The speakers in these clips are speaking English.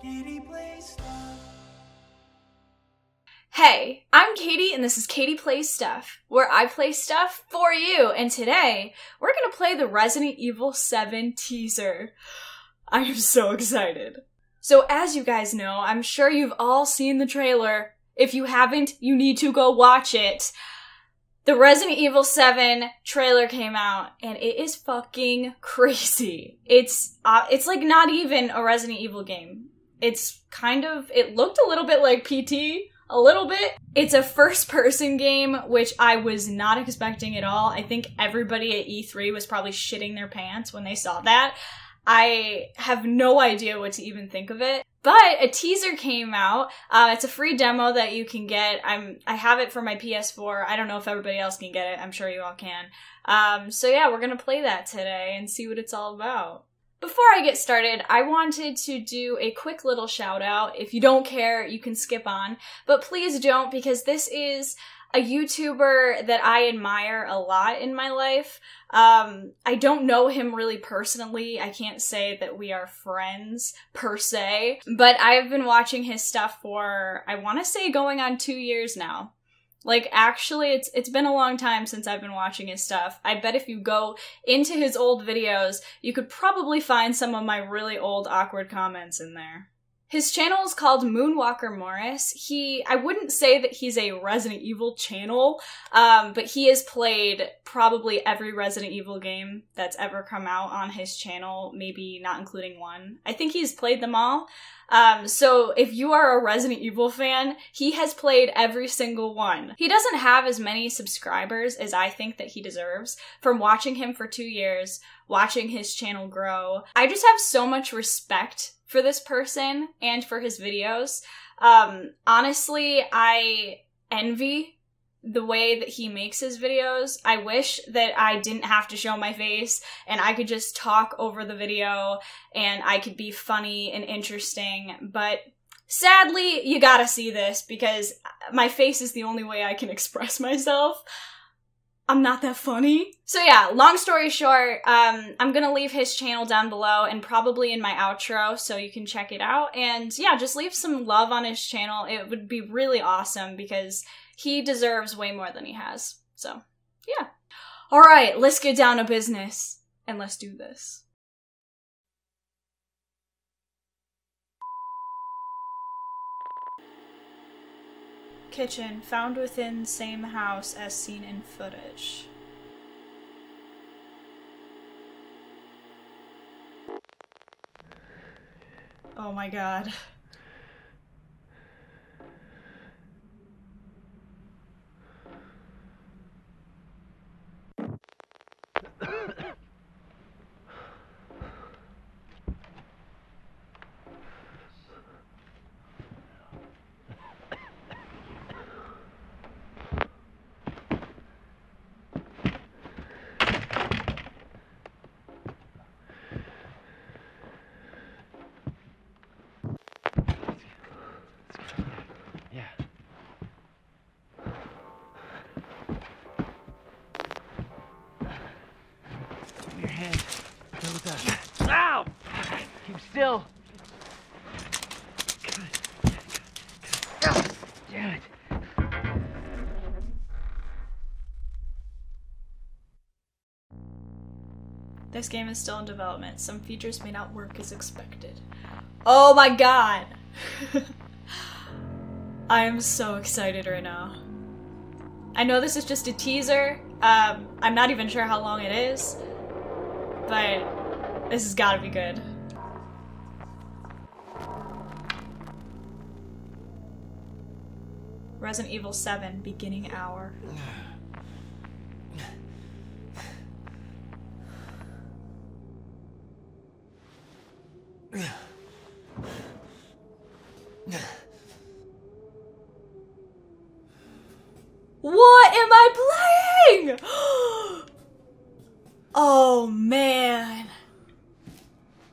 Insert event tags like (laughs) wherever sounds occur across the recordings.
Katie. Hey, I'm Katie, and this is Katie Plays Stuff, where I play stuff for you. And today, we're gonna play the Resident Evil 7 teaser. I am so excited. So, as you guys know, I'm sure you've all seen the trailer. If you haven't, you need to go watch it. The Resident Evil 7 trailer came out, and it is fucking crazy. It's uh, it's like not even a Resident Evil game. It's kind of it looked a little bit like PT, a little bit. It's a first person game, which I was not expecting at all. I think everybody at E3 was probably shitting their pants when they saw that. I have no idea what to even think of it. But a teaser came out. Uh, it's a free demo that you can get. I'm I have it for my PS4. I don't know if everybody else can get it. I'm sure you all can. Um, so yeah, we're gonna play that today and see what it's all about. Before I get started, I wanted to do a quick little shout out. If you don't care, you can skip on, but please don't because this is a YouTuber that I admire a lot in my life. Um, I don't know him really personally. I can't say that we are friends per se, but I've been watching his stuff for, I want to say going on two years now. Like actually it's it's been a long time since I've been watching his stuff. I bet if you go into his old videos, you could probably find some of my really old awkward comments in there. His channel is called Moonwalker Morris. He, I wouldn't say that he's a Resident Evil channel, um, but he has played probably every Resident Evil game that's ever come out on his channel, maybe not including one. I think he's played them all. Um, so if you are a Resident Evil fan, he has played every single one. He doesn't have as many subscribers as I think that he deserves from watching him for two years, watching his channel grow. I just have so much respect for this person and for his videos. Um, honestly, I envy the way that he makes his videos. I wish that I didn't have to show my face and I could just talk over the video and I could be funny and interesting, but sadly, you gotta see this because my face is the only way I can (laughs) express myself. I'm not that funny. So yeah, long story short, um, I'm gonna leave his channel down below and probably in my outro so you can check it out. And yeah, just leave some love on his channel. It would be really awesome because he deserves way more than he has. So yeah. Alright, let's get down to business and let's do this. Kitchen found within same house as seen in footage. Oh my god. Yeah. Move your hand. Go with that. Ow! Still. This game is still in development. Some features may not work as expected. Oh my god! (laughs) I am so excited right now. I know this is just a teaser. Um, I'm not even sure how long it is, but this has gotta be good. Resident Evil 7 beginning hour. What am I playing? (gasps) oh man.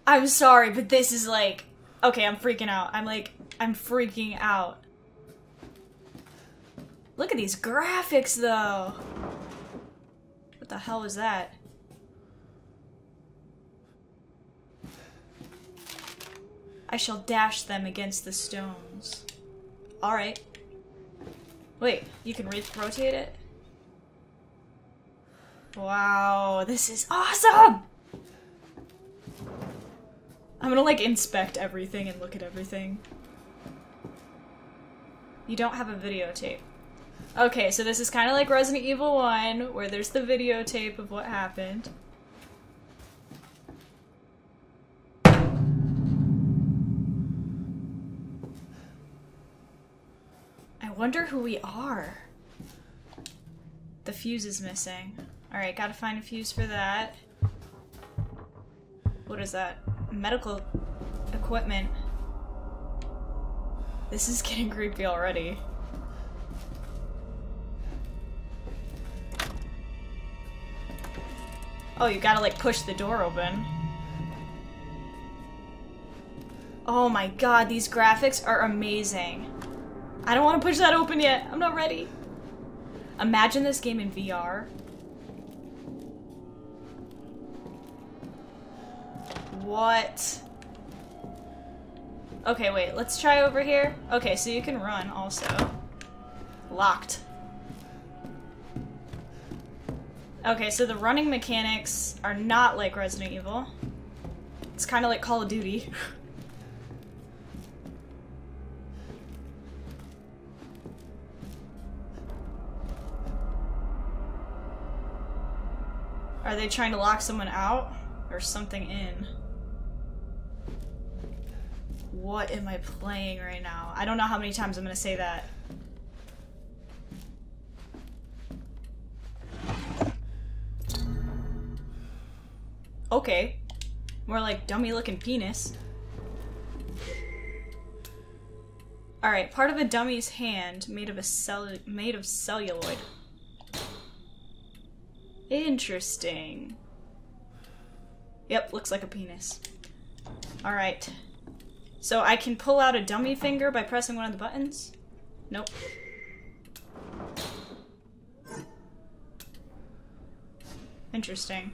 I'm sorry, but this is like okay, I'm freaking out. I'm like I'm freaking out. Look at these graphics though. What the hell is that? I shall dash them against the stones. Alright. Wait, you can rotate it? Wow, this is awesome! I'm gonna like inspect everything and look at everything. You don't have a videotape. Okay, so this is kind of like Resident Evil 1, where there's the videotape of what happened. I wonder who we are. The fuse is missing. Alright, gotta find a fuse for that. What is that? Medical equipment. This is (laughs) getting creepy already. Oh, you gotta like push the door open. Oh my god, these graphics are amazing. I don't want to push that open yet. I'm not ready. Imagine this game in VR. What? Okay, wait, let's try over here. Okay, so you can run also. Locked. Okay, so the running mechanics are not like Resident Evil. It's kind of like Call of Duty. Are they trying to lock someone out? Or something in? What am I playing right now? I don't know how many times I'm gonna say that. Okay. More like dummy looking penis. Alright, part of a dummy's hand made of a cell made of celluloid. Interesting. Yep, looks like a penis. Alright. So I can pull out a dummy finger by pressing one of the buttons? Nope. Interesting.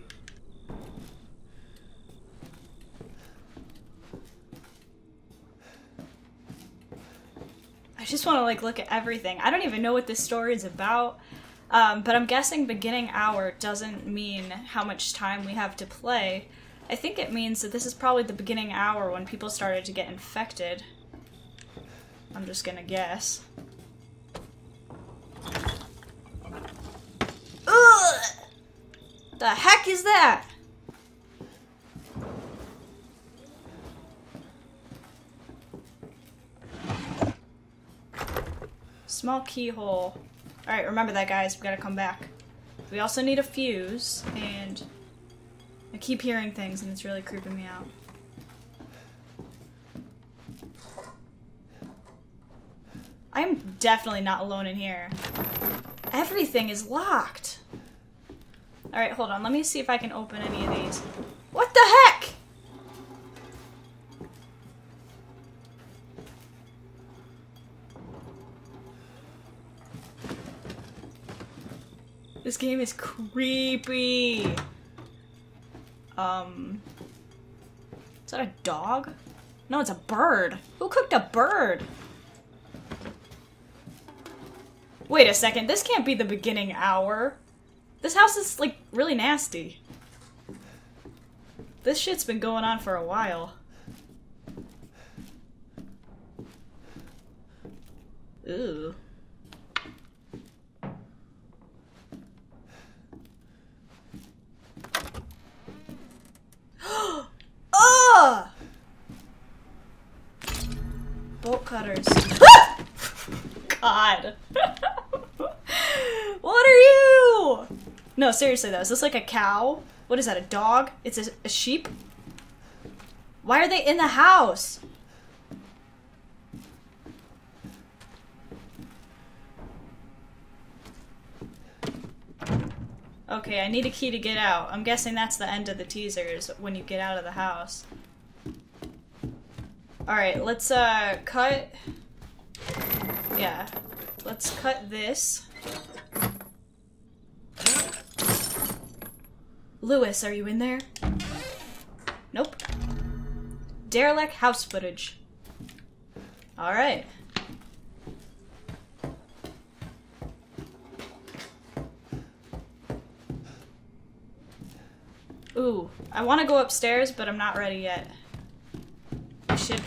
Just want to like look at everything. I don't even know what this story is about. Um, but I'm guessing beginning hour doesn't mean how much time we have to play. I think it means that this is probably the beginning hour when people started to get infected. I'm just gonna guess. Ugh! The heck is that? Small keyhole. Alright, remember that, guys. We gotta come back. We also need a fuse, and I keep hearing things, and it's really creeping me out. I'm definitely not alone in here. Everything is locked. Alright, hold on. Let me see if I can open any of these. What the heck? This game is creepy. Um. Is that a dog? No, it's a bird. Who cooked a bird? Wait a second, this can't be the beginning hour. This house is, like, really nasty. This shit's been going on for a while. Ooh. Ugh! Bolt cutters. (laughs) God. (laughs) what are you? No, seriously though, is this like a cow? What is that, a dog? It's a, a sheep? Why are they in the house? Okay, I need a key to get out. I'm guessing that's the end of the teasers when you get out of the house. Alright, let's uh cut Yeah. Let's cut this. Lewis, are you in there? Nope. Derelict house footage. All right. Ooh, I want to go upstairs, but I'm not ready yet. I should.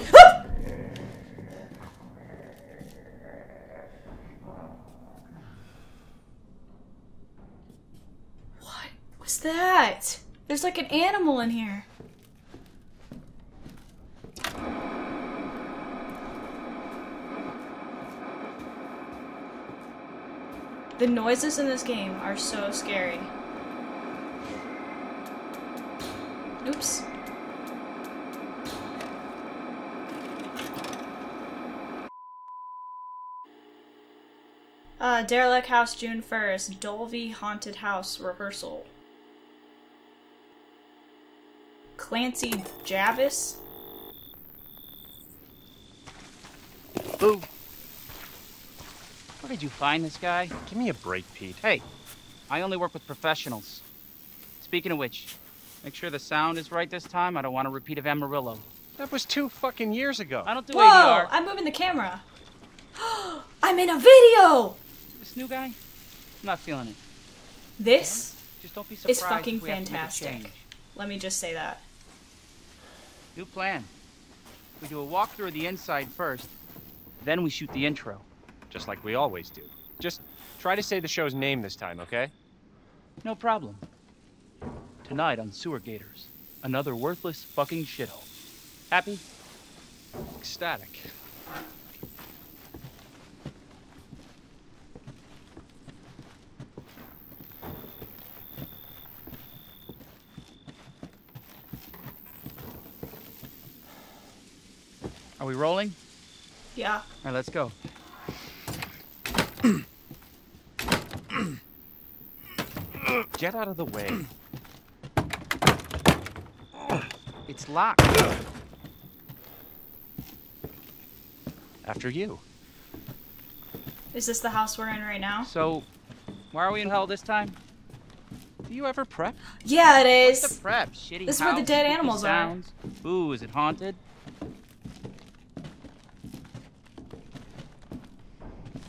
what was that? There's like an animal in here. The noises in this game are so scary. Oops. Uh, Derelict House, June 1st. Dolby Haunted House Reversal. Clancy Jarvis? Boo. Where did you find this guy? Give me a break, Pete. Hey, I only work with professionals. Speaking of which, make sure the sound is right this time. I don't want a repeat of Amarillo. That was two fucking years ago. I don't do Whoa! ADR. I'm moving the camera. (gasps) I'm in a video! This new guy? I'm not feeling it. This Just don't be surprised. is fucking if we have to make a fantastic. Let me just say that. New plan. We do a walkthrough of the inside first, then we shoot the intro. Just like we always do. Just try to say the show's name this time, okay? No problem. Tonight on Sewer Gators, another worthless fucking shithole. Happy? Ecstatic. We rolling? Yeah. All right, let's go. Get out of the way. It's locked. After you. Is this the house we're in right now? So, why are we in hell this time? Do you ever prep? Yeah, it The prep, shitty This is where the dead animals are. sounds. Ooh, is it haunted?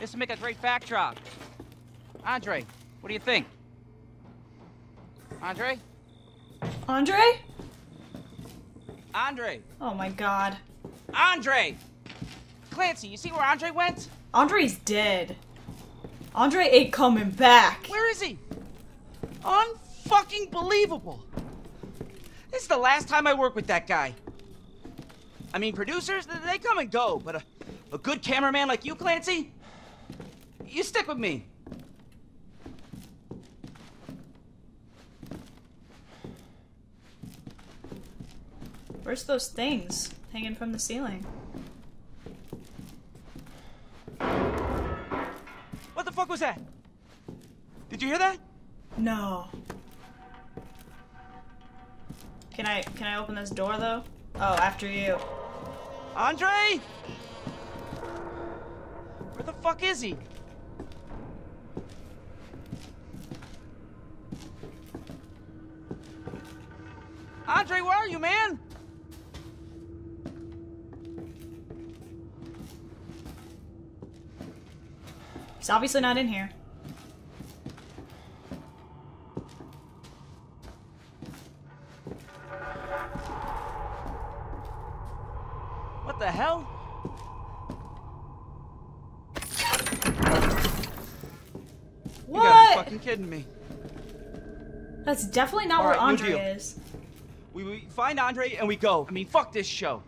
this will make a great backdrop. Andre, what do you think? Andre? Andre? Andre! Oh my god. Andre! Clancy, you see where Andre went? Andre's dead. Andre ain't coming back. Where is he? Unfucking believable. This is the last time I work with that guy. I mean, producers, they come and go, but a, a good cameraman like you, Clancy, you stick with me. Where's those things hanging from the ceiling? What the fuck was that? Did you hear that? No. Can I can I open this door though? Oh, after you. Andre? Where the fuck is he? Andre, where are you, man? He's obviously not in here. What the hell? What? You gotta be fucking kidding me. That's definitely not where Andre is. We, we find Andre and we go. I mean, fuck this show.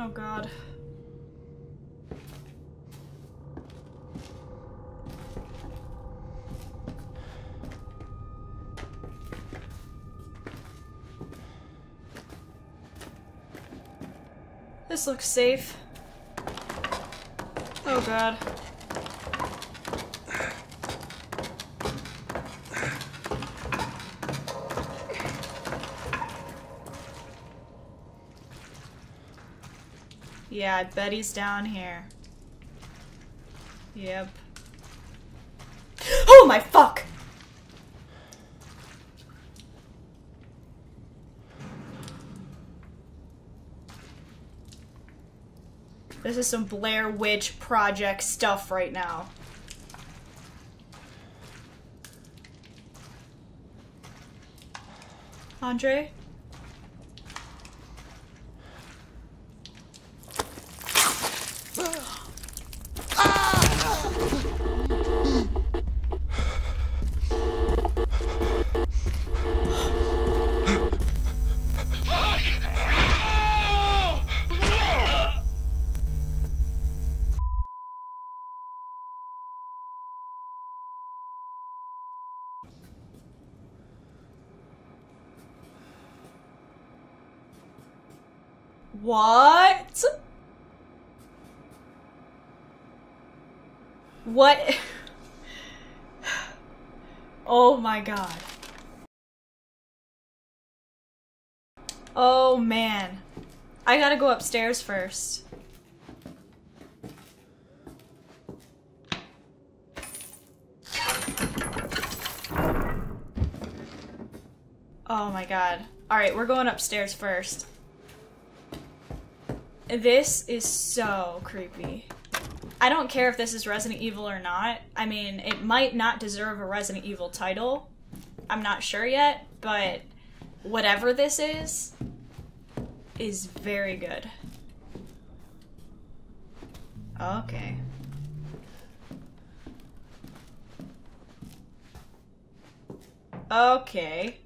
Oh god. This looks safe. Oh god. Yeah, I bet he's down here. Yep. Oh my fuck! This is some Blair Witch Project stuff right now. Andre? What? What? Oh my god. Oh man. I gotta go upstairs first. Oh my god. Alright, we're going upstairs first. This is so creepy. I don't care if this is Resident Evil or not. I mean, it might not deserve a Resident Evil title. I'm not sure yet, but whatever this is, is very good. Okay. Okay.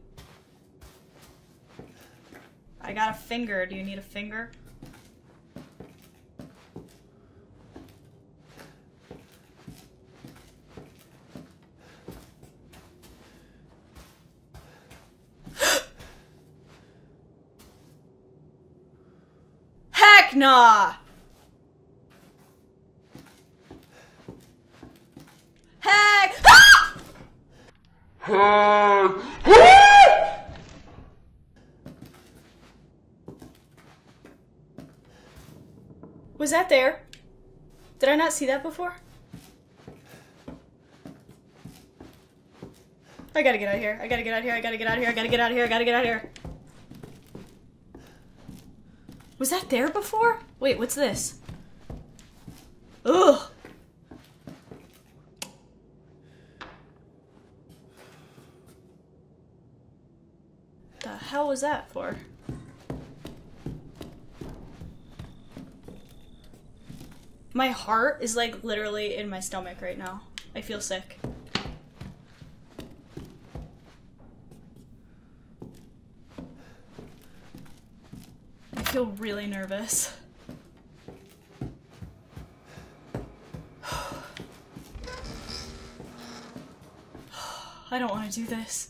I got a finger. Do you need a finger? Heck nah! Heck! Ah! Was that there? Did I not see that before? I gotta get out of here. I gotta get out of here. I gotta get out of here. I gotta get out of here. I gotta get out of here. Was that there before? Wait, what's this? Ugh. The hell was that for? My heart is like literally in my stomach right now. I feel sick. I feel really nervous. (sighs) I don't want to do this.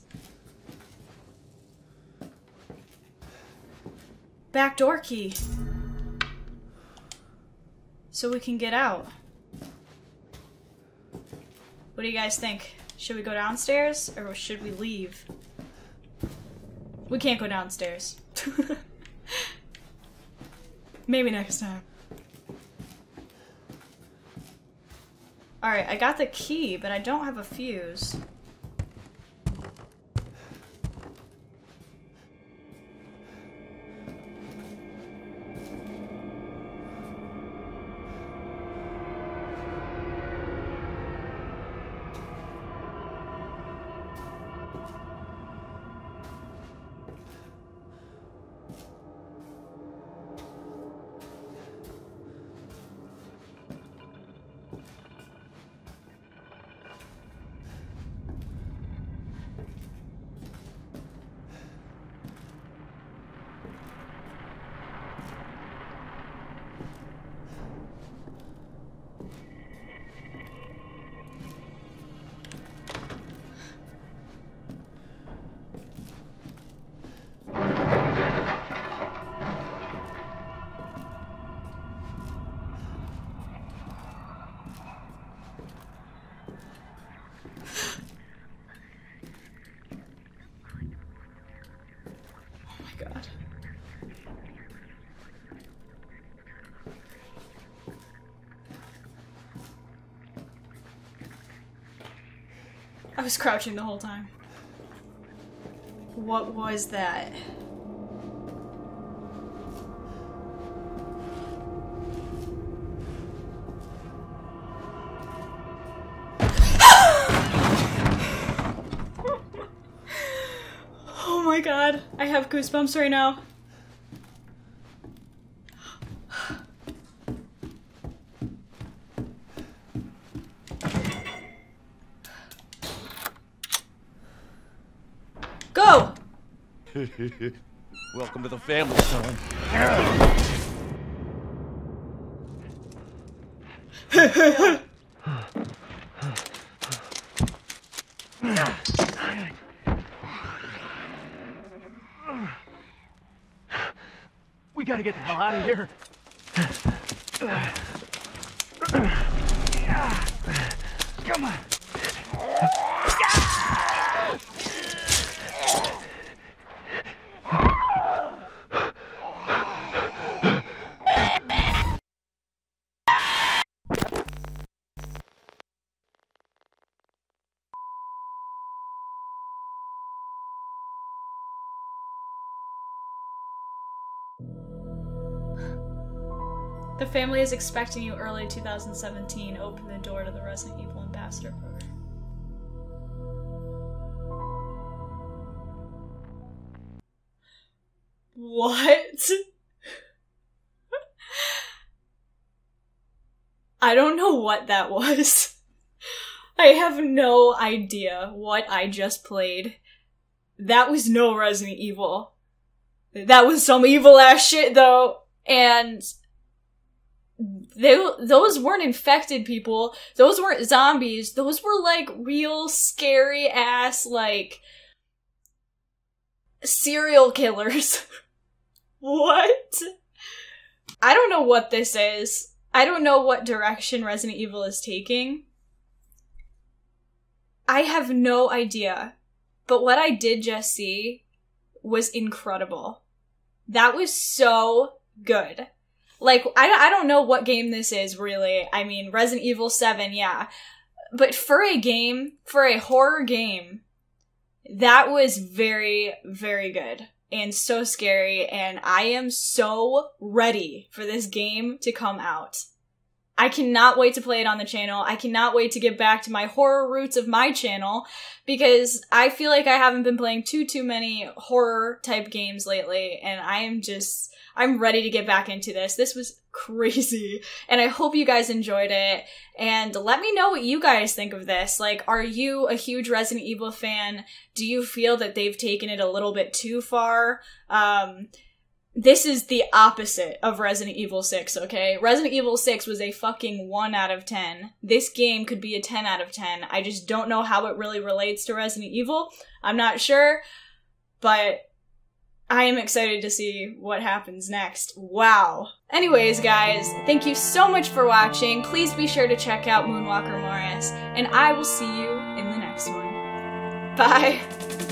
Back door key. So we can get out. What do you guys think? Should we go downstairs or should we leave? We can't go downstairs. (laughs) Maybe next time. Alright, I got the key, but I don't have a fuse. God. I was crouching the whole time. What was that? Goosebumps right now. Go! (laughs) Welcome to the family, son. (laughs) gotta get the hell out of here. Come on. Is expecting you early 2017. Open the door to the Resident Evil Ambassador program. What? (laughs) I don't know what that was. I have no idea what I just played. That was no Resident Evil. That was some evil ass shit though. And they those weren't infected people. Those weren't zombies. Those were like real scary ass like serial killers. (laughs) what? I don't know what this is. I don't know what direction Resident Evil is taking. I have no idea. But what I did just see was incredible. That was so good. Like, I, I don't know what game this is, really. I mean, Resident Evil 7, yeah. But for a game, for a horror game, that was very, very good. And so scary, and I am so ready for this game to come out. I cannot wait to play it on the channel. I cannot wait to get back to my horror roots of my channel because I feel like I haven't been playing too too many horror type games lately and I am just I'm ready to get back into this. This was crazy and I hope you guys enjoyed it and let me know what you guys think of this. Like are you a huge Resident Evil fan? Do you feel that they've taken it a little bit too far? Um this is the opposite of Resident Evil 6, okay? Resident Evil 6 was a fucking 1 out of 10. This game could be a 10 out of 10. I just don't know how it really relates to Resident Evil. I'm not sure, but I am excited to see what happens next. Wow. Anyways, guys, thank you so much for watching. Please be sure to check out Moonwalker Morris, and I will see you in the next one. Bye.